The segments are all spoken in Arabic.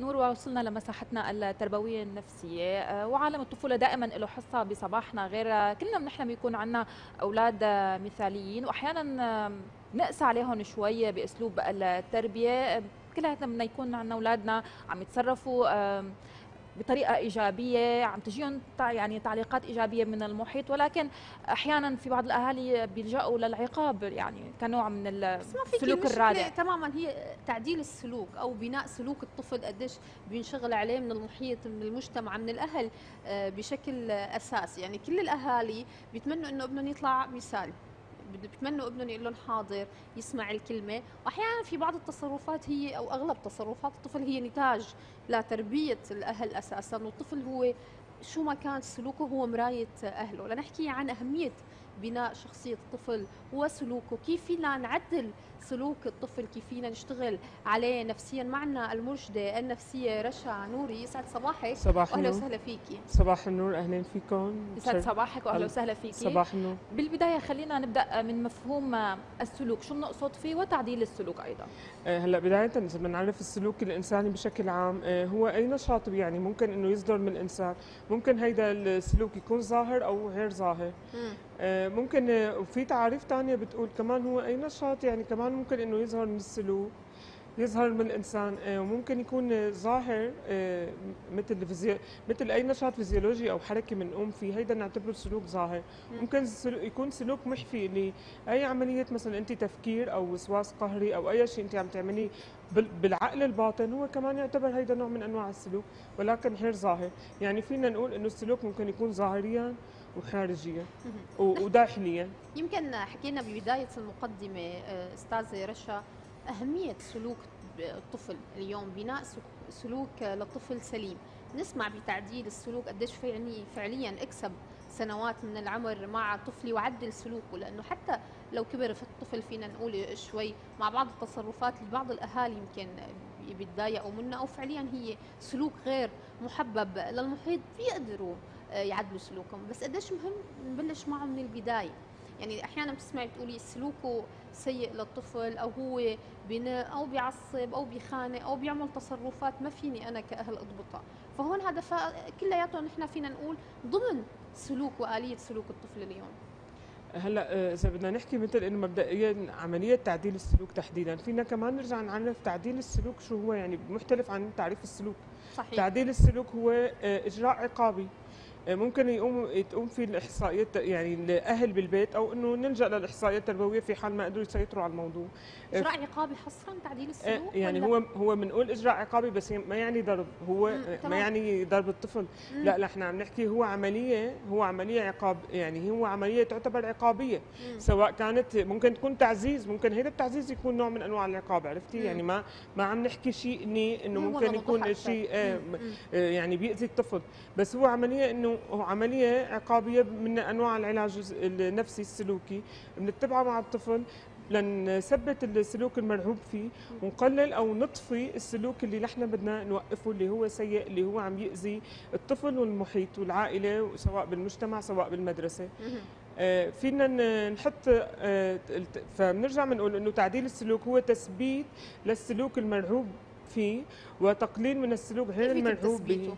نور وصلنا لمساحتنا التربوية النفسية. آه، وعالم الطفولة دائما له حصة بصباحنا غير كلنا بنحلم يكون عندنا أولاد مثاليين. وأحيانا نقسى عليهم شوي بأسلوب التربية. كلياتنا بدنا يكون عندنا أولادنا عم يتصرفوا بطريقة إيجابية عم تجيهم يعني تعليقات إيجابية من المحيط ولكن أحيانا في بعض الأهالي بيلجأوا للعقاب يعني كنوع من السلوك الرادع. تماما هي تعديل السلوك أو بناء سلوك الطفل قديش بينشغل عليه من المحيط من المجتمع من الأهل آه، بشكل اساسي يعني كل الأهالي بيتمنوا إنه ابنهم يطلع مثال. بتمنوا ابنهم يقول لهم حاضر يسمع الكلمة. وأحيانا في بعض التصرفات هي أو أغلب تصرفات الطفل هي نتاج لتربية الأهل أساسا. والطفل هو شو ما كان سلوكه هو مراية أهله. لنحكي عن أهمية بناء شخصية الطفل وسلوكه كيف فينا نعدل سلوك الطفل؟ كيف فينا نشتغل عليه نفسيا؟ معنا المرشدة النفسية رشا نوري. يسعد صباحك. صباح واهلا وسهلا فيكي صباح النور. أهلا فيكم. يسعد صباحك واهلا وسهلا فيكي صباح النور. بالبداية خلينا نبدأ من مفهوم السلوك. شو بنقصد فيه وتعديل السلوك أيضا؟ آه، هلأ بداية إذا بدنا نعرف السلوك الإنساني بشكل عام آه، هو أي نشاط يعني ممكن إنه يصدر من الإنسان؟ ممكن هيدا السلوك يكون ظاهر أو غير ظاهر؟ ممكن وفي تعاريف ثانية بتقول كمان هو أي نشاط يعني كمان ممكن إنه يظهر من السلوك يظهر من الإنسان آه، وممكن يكون ظاهر آه، مثل. مثل أي نشاط فيزيولوجي أو حركة بنقوم فيه هيدا نعتبره سلوك ظاهر ممكن يكون سلوك محفي اللي أي عملية مثلا أنت تفكير أو وسواس قهري أو أي شيء أنت عم تعمليه بالعقل الباطن هو كمان يعتبر هيدا نوع من أنواع السلوك ولكن غير ظاهر يعني فينا نقول إنه السلوك ممكن يكون ظاهريا وخارجيا وداخليا يمكن حكينا ببداية المقدمة آه، أستاذة رشا أهمية سلوك الطفل اليوم بناء سلوك للطفل سليم. نسمع بتعديل السلوك قديش يعني فعليا أكسب سنوات من العمر مع طفلي وعدل سلوكه لأنه حتى لو كبر في الطفل فينا نقول شوي مع بعض التصرفات اللي بعض الأهالي يمكن بيتضايقوا منها أو فعليا هي سلوك غير محبب للمحيط بيقدروا يعدلوا سلوكهم. بس قديش مهم نبلش معه من البداية؟ يعني أحيانا بتسمعي بتقولي سلوكه سيء للطفل أو هو بناء أو بيعصب أو بيخانق أو بيعمل تصرفات ما فيني أنا كأهل اضبطها فهون هذا. كلياته نحن فينا نقول ضمن سلوك وآلية سلوك الطفل اليوم. هلأ آه، إذا بدنا نحكي مثل إنه مبدئيا عملية تعديل السلوك تحديدا. فينا كمان نرجع نعرف تعديل السلوك شو هو يعني مختلف عن تعريف السلوك. صحيح. تعديل السلوك هو آه، إجراء عقابي. ممكن يقوم تقوم في الاحصائيات يعني الاهل بالبيت أو إنه نلجأ للاحصائيات التربوية في حال ما قدروا يسيطروا على الموضوع. إجراء عقابي حصرا تعديل السلوك يعني؟ هو هو بنقول إجراء عقابي بس ما يعني ضرب. هو ما يعني ضرب الطفل. مم. لا لا إحنا عم نحكي هو عملية هو عملية عقاب يعني هو عملية تعتبر عقابية. مم. سواء كانت ممكن تكون تعزيز ممكن هذا التعزيز يكون نوع من أنواع العقاب عرفتي؟ مم. يعني ما ما عم نحكي شيء إني إنه ممكن يكون شيء آه يعني بيأذي الطفل. بس هو عملية إنه انه عملية عقابية من أنواع العلاج النفسي السلوكي. بنتبعها مع الطفل لنثبت السلوك المرغوب فيه ونقلل أو نطفي السلوك اللي نحن بدنا نوقفه اللي هو سيء اللي هو عم يأذي الطفل والمحيط والعائلة سواء بالمجتمع سواء بالمدرسة. آه، فينا نحط آه، فبنرجع بنقول إنه تعديل السلوك هو تثبيت للسلوك المرغوب فيه وتقليل من السلوك غير المرغوب به.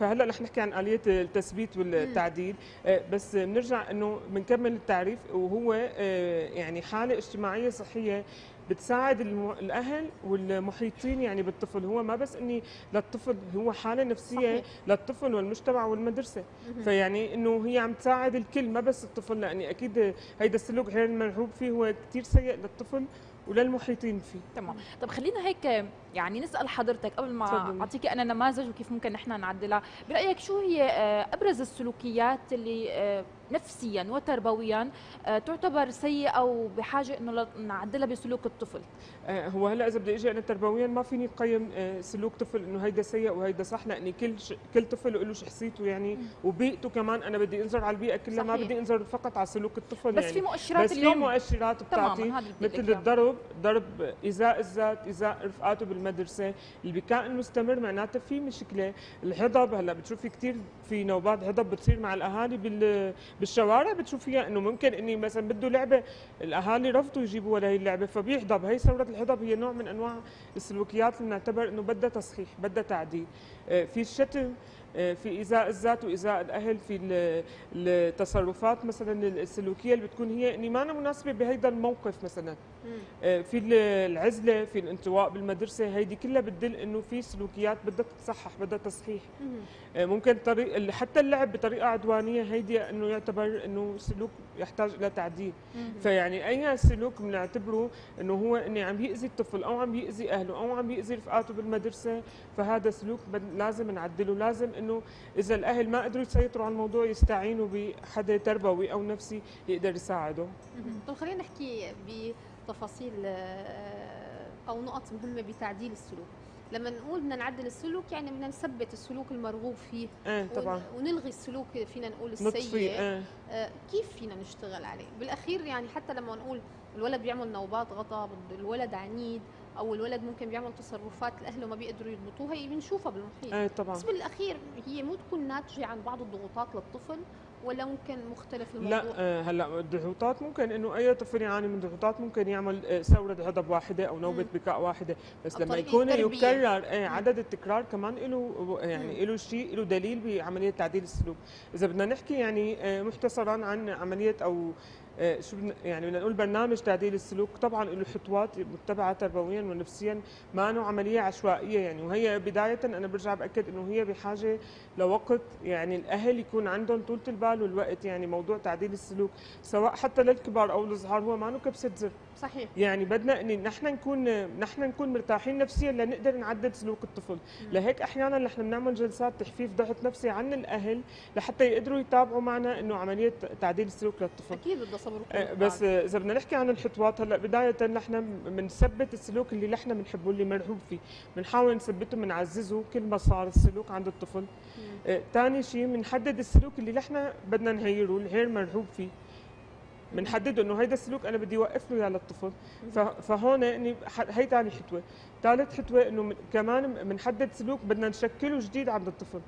فهلا رح نحكي عن آلية التثبيت والتعديل. آه، بس بنرجع إنه بنكمل التعريف وهو آه، يعني حالة اجتماعية صحية بتساعد الأهل والمحيطين يعني بالطفل. هو ما بس إني للطفل هو حالة نفسية صحيح. للطفل والمجتمع والمدرسة. فيعني إنه هي عم تساعد الكل ما بس الطفل لأني أكيد هيدا السلوك غير المرغوب فيه هو كثير سيء للطفل وللمحيطين فيه. تمام. طب خلينا هيك يعني نسأل حضرتك قبل ما أعطيكي أنا نماذج وكيف ممكن نحن نعدلها. برأيك شو هي آه، أبرز السلوكيات اللي آه، نفسيا وتربويا آه، تعتبر سيئة أو بحاجة إنه نعدلها بسلوك الطفل؟ هو هلأ إذا بدي إجي أنا تربويا ما فيني قيم سلوك طفل إنه هيدا سيء وهيدا صح لأني كل ش... كل طفل له شخصيته يعني وبيئته كمان أنا بدي أنظر على البيئة كلها ما بدي أنظر فقط على سلوك الطفل بس يعني. في مؤشرات بس اليوم. بس في مؤشرات بتاعتي مثل الضرب ضرب ايذاء الذات ايذاء رفقاته بالمدرسة اللي بكائن مستمر معناته في مشكلة. الغضب هلأ بتشوفي كثير في نوبات غضب بتصير مع الأهالي بالشوارع بتشوفيها إنه ممكن إني مثلا بده لعبة الأهالي رفضوا يجيبوا لهي اللعبة فبيحضب. هي ثورة الحضب هي نوع من أنواع السلوكيات اللي بنعتبر إنه بدها تصحيح بدها تعديل. آه، في الشتم في ايذاء الذات وايذاء الأهل في التصرفات. مثلا السلوكية اللي بتكون هي إني ما أنا مناسبة بهيدا الموقف مثلا. آه، في العزلة في الانطواء بالمدرسة هيدي كلها بتدل إنه في سلوكيات بدها تتصحح بدها تصحيح. آه، ممكن طريق حتى اللعب بطريقة عدوانية هيدي إنه يعتبر إنه سلوك يحتاج إلى تعديل. فيعني أي سلوك بنعتبره إنه هو إني عم يأذي الطفل أو عم يأذي أهله أو عم يأذي رفقاته بالمدرسة فهذا سلوك لازم نعدله لازم انه إذا الأهل ما قدروا يسيطروا على الموضوع يستعينوا بحدا تربوي أو نفسي يقدر يساعده. طيب خلينا نحكي بتفاصيل آه، أو نقط مهمة بتعديل السلوك. لما نقول بدنا نعدل السلوك يعني بدنا نثبت السلوك المرغوب فيه. إيه طبعا. ونلغي السلوك فينا نقول السيء. إيه. آه كيف فينا نشتغل عليه؟ بالأخير يعني حتى لما نقول الولد بيعمل نوبات غضب الولد عنيد أو الولد ممكن بيعمل تصرفات الاهل ما بيقدروا يضبطوها بنشوفها بالمحيط. إيه طبعا. بس بالاخير هي مو تكون ناتجة عن بعض الضغوطات للطفل ولا ممكن مختلف الموضوع؟ لا آه هلأ الضغوطات ممكن إنه أي طفل يعاني من ضغوطات ممكن يعمل آه ثورة غضب واحدة أو نوبة بكاء واحدة. بس لما يكون يكرر آه عدد التكرار كمان له يعني له شيء له دليل بعملية تعديل السلوك. إذا بدنا نحكي يعني مختصرا عن عملية أو شو يعني بدنا نقول برنامج تعديل السلوك. طبعا له خطوات متبعة تربويا ونفسيا ما انه عملية عشوائية يعني. وهي بداية أنا برجع بأكد إنه هي بحاجة لوقت يعني الأهل يكون عندهم طولة البال والوقت يعني موضوع تعديل السلوك سواء حتى للكبار أو الصغار هو ما كبسه زر. صحيح. يعني بدنا إن نحن نكون نحن نكون مرتاحين نفسيا لنقدر نعدل سلوك الطفل. لهيك أحيانا نحن بنعمل جلسات تخفيف ضغط نفسي عن الأهل لحتى يقدروا يتابعوا معنا إنه عملية تعديل السلوك للطفل. أكيد بدها صبر أه بس إذا بدنا نحكي عن الخطوات هلأ بداية نحن بنثبت السلوك اللي نحن بنحبه اللي مرغوب فيه. بنحاول نثبته بنعززه كل ما صار السلوك عند الطفل. ثاني أه شيء بنحدد السلوك اللي نحن بدنا نغيره الغير مرغوب فيه. بنحدد إنه هيدا السلوك أنا بدي اوقف له للطفل فهون اني هي ثاني خطوه ثالث خطوه إنه كمان بنحدد سلوك بدنا نشكله جديد عند الطفل.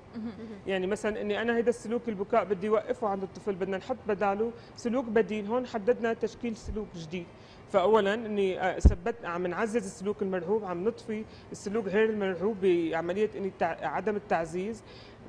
يعني مثلا إني أنا هيدا السلوك البكاء بدي اوقفه عند الطفل بدنا نحط بداله سلوك بديل. هون حددنا تشكيل سلوك جديد. فاولا إني ثبت عم نعزز السلوك المرغوب عم نطفي السلوك غير المرغوب بعملية إني عدم التعزيز.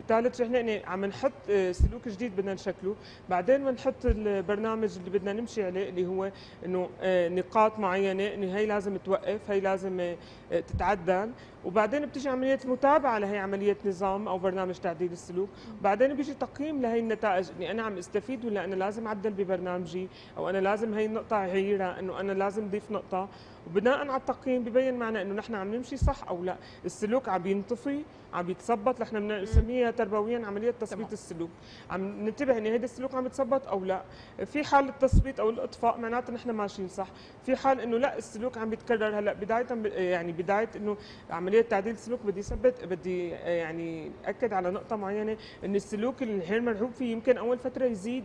ثالث شيء إحنا عم نحط سلوك جديد بدنا نشكله. بعدين بنحط البرنامج اللي بدنا نمشي عليه اللي هو إنه آه، نقاط معينة إنه هي لازم توقف هي لازم آه، تتعدل وبعدين بتيجي عمليه متابعة لهي عملية نظام أو برنامج تعديل السلوك. بعدين بيجي تقييم لهي النتائج إني أنا عم استفيد ولا أنا لازم أعدل ببرنامجي أو أنا لازم هي النقطة اغيرها إنه أنا لازم اضيف نقطة. وبناء على التقييم ببين معنا إنه نحن عم نمشي صح أو لا. السلوك عم ينطفي عم يتثبط نحن بنسميها تربويا عملية تثبيت السلوك. عم ننتبه ان هذا السلوك عم يتثبط أو لا. في حال التثبيت أو الإطفاء معناته نحن ماشيين صح. في حال إنه لا السلوك عم يتكرر هلأ. بداية يعني بداية إنه عملية تعديل السلوك بدي ثبت بدي يعني أكد على نقطة معينة إن السلوك الغير مرغوب فيه يمكن أول فترة يزيد.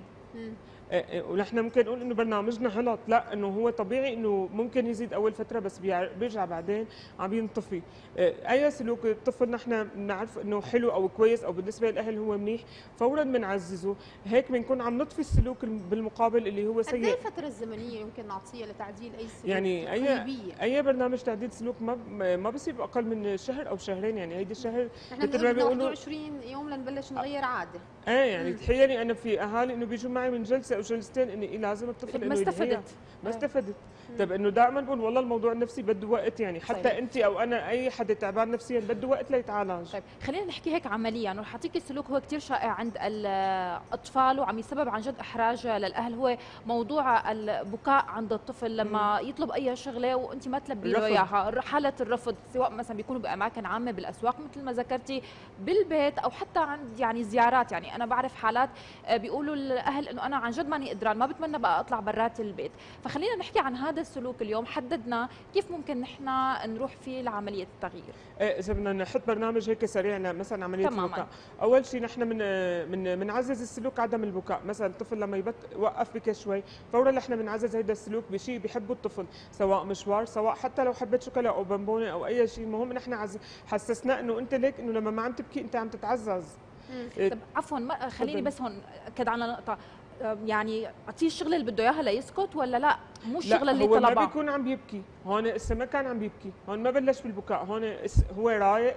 ونحن ممكن نقول إنه برنامجنا غلط لا إنه هو طبيعي إنه ممكن يزيد أول فترة بس بيرجع بعدين عم ينطفي. إيه، أي سلوك الطفل نحن بنعرف إنه حلو أو كويس أو بالنسبة للاهل هو منيح فورا بنعززه. هيك بنكون عم نطفي السلوك بالمقابل اللي هو سيء. قد الفترة الزمنية يمكن نعطيها لتعديل أي سلوك يعني اي. أي برنامج تعديل سلوك ما ما بصير أقل من شهر أو شهرين. يعني هيدي الشهر ما بيقولوا 21 يوم لنبلش نغير عادة. إيه يعني تخيلي أنا في أهالي إنه بيجوا معي من جلسة أو جلستين إني لازم الطفل ما استفدت. ما استفدت. طيب إنه دائما بقول والله الموضوع النفسي بده وقت يعني حتى صحيح. انت أو أنا أي حدا تعبان نفسيا بده وقت ليتعالج. طيب خلينا نحكي هيك عمليا رح اعطيك السلوك هو كثير شائع عند الأطفال وعم يسبب عن جد إحراج للأهل. هو موضوع البكاء عند الطفل لما مم. يطلب أي شغلة وانت ما تلبي له إياها. حالة الرفض سواء مثلا بيكونوا بأماكن عامة بالأسواق مثل ما ذكرتي بالبيت أو حتى عند يعني زيارات. يعني أنا بعرف حالات آه، بيقولوا الأهل إنه أنا عن جد ماني قدران ما بتمنى بقى أطلع برات البيت. فخلينا نحكي عن هذا السلوك اليوم حددنا كيف ممكن نحن نروح فيه لعمليه التغيير. إيه إذا بدنا نحط برنامج هيك سريع مثلا عملية تماما. البكاء. أول شيء نحن من من بنعزز السلوك عدم البكاء. مثلا الطفل لما يبت وقف بكى شوي فورا نحن بنعزز هذا السلوك بشيء بيحبه الطفل سواء مشوار سواء حتى لو حبيت شوكولا أو بونبونه أو أي شيء المهم نحن حسسناه إنه أنت ليك إنه لما ما عم تبكي أنت عم تتعزز. طب عفوا خليني بس هون أكد على نقطة. يعني اعطيه الشغله اللي بده إياها ليسكت ولا لا؟ مو الشغله اللي هو ما طلبها. بيكون عم يبكي هون هسه ما كان عم بيبكي. هون ما بلش بالبكاء. هون هو رايق.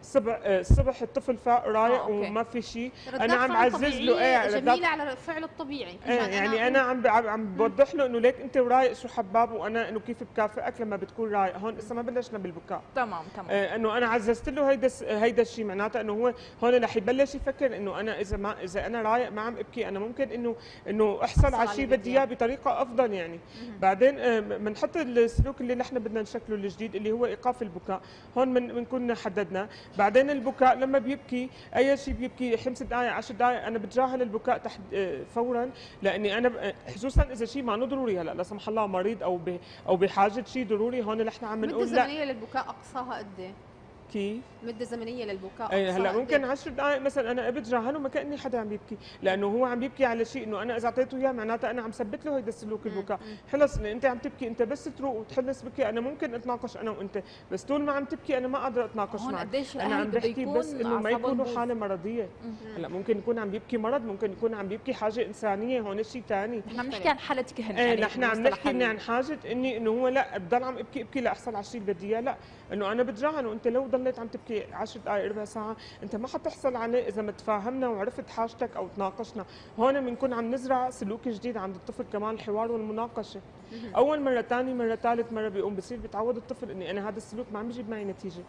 الصبح الصبح الطفل فاق رايق آه،. وما في شيء أنا عم اعزز له إيه جميله على الفعل الطبيعي. إيه يعني أنا عم عم بوضح له إنه ليك أنت رايق شو حباب وأنا إنه كيف بكافئك لما بتكون رايق. هون لسه ما بلشنا بالبكاء. تمام تمام. آه، إنه أنا عززت له هيدا هيدا الشيء معناته إنه هو هون رح يبلش يفكر إنه أنا إذا ما إذا أنا رايق ما عم أبكي. أنا ممكن إنه إنه احصل على شيء بدي إياه بطريقة أفضل يعني. بعدين بنحط السلوك اللي نحن بدنا نشكله الجديد اللي هو إيقاف البكاء. هون بنكون حددنا. بعدين البكاء لما بيبكي أي شيء بيبكي خمس دقائق 10 دقائق أنا بتجاهل البكاء تحت آه، فورا. لأني أنا ب- خصوصا إذا شيء ما ضروري هلأ لا سمح الله مريض أو أو بحاجة شيء ضروري هون نحن عم نقول لا. زمنية للبكاء أقصاها قد إيه؟ كيف مدة زمنية للبكاء أقصاها هلأ ممكن إيه؟ 10 دقائق مثلا أنا بتجاهله ما كأني حدا عم يبكي لأنه هو عم يبكي على شيء إنه أنا إذا أعطيته إياه معناتها أنا عم ثبت له هيدا السلوك البكاء. خلص إن أنت عم تبكي أنت بس تروق وتحلص بكي أنا ممكن أتناقش أنا وأنت بس طول ما عم تبكي أنا ما قادره أتناقش معك. أنا عم بحكي بس إنه ما يكونوا. حالة مرضية. هلأ ممكن يكون عم يبكي مرض ممكن يكون عم بيبكي حاجة إنسانية هون شيء ثاني نحن عم نحكي عن حالة كهن إيه يعني نحن عم نحكي عن حاجة إني إنه هو لأ بضل عم أبكي أبكي لاحصل على الشيء اللي بدي اياه لأ إنه أنا بتجاهل وأنت لو ضليت عم تبكي 10 دقائق ربع ساعة. انت ما حتحصل عليه إذا ما تفاهمنا وعرفت حاجتك أو تناقشنا. هون بنكون عم نزرع سلوك جديد عند الطفل كمان الحوار والمناقشة. أول مرة ثاني مرة ثالث مرة بيقوم بصير بيتعود الطفل إني أنا هذا السلوك ما عم بيجيب معي نتيجة.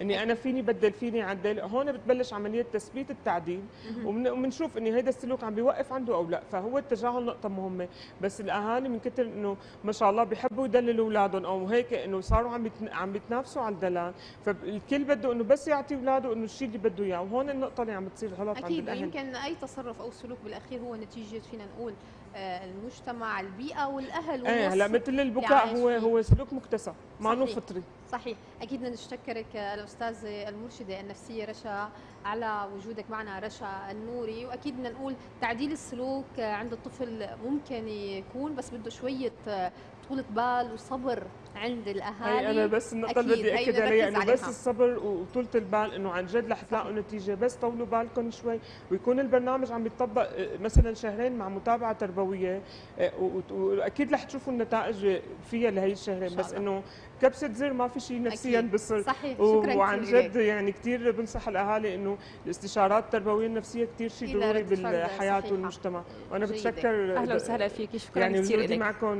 إني أنا فيني بدل فيني عدل هون بتبلش عملية تثبيت التعديل وبنشوف إني هيدا السلوك عم بيوقف عنده أو لا. فهو التجاهل نقطة مهمة. بس الأهالي من كثر إنه ما شاء الله بيحبوا يدللوا أولادهم أو هيك إنه صاروا عم عم بيتنافسوا على الدلال. فالكل بده إنه بس يعطي أولاده إنه الشيء اللي بده إياه. وهون النقطة اللي عم بتصير غلط عند أكيد الأهل. يمكن أي تصرف أو سلوك بالأخير هو نتيجة فينا نقول المجتمع البيئة والأهل إيه هلا والوسط مثل البكاء هو. هو سلوك مكتسب مانو. فطري صحيح أكيد بدنا نشكرك آه، الأستاذة المرشدة النفسية رشا على وجودك معنا رشا النوري وأكيد بدنا نقول تعديل السلوك آه، عند الطفل ممكن يكون بس بده شوية آه، طولة بال وصبر عند الأهالي. هي أنا بس النقطة اللي أكيد، بدي هي اكد عليها إنه بس. الصبر وطولة البال إنه عن جد رح تلاقوا نتيجة. بس طولوا بالكم شوي. ويكون البرنامج عم يتطبق آه، مثلا شهرين مع متابعة تربوية. آه، واكيد رح تشوفوا النتائج فيها لهي الشهرين. بس. إنه كبسة زر ما في شيء نفسيا. بصير. صحيح. و- شكرا وعن جد يعني كثير بنصح الأهالي إنه الاستشارات التربوية النفسية كثير شيء ضروري بالحياة. والمجتمع. وأنا. بتشكر أهلا وسهلا فيكي شكرا يعني كثير معكم.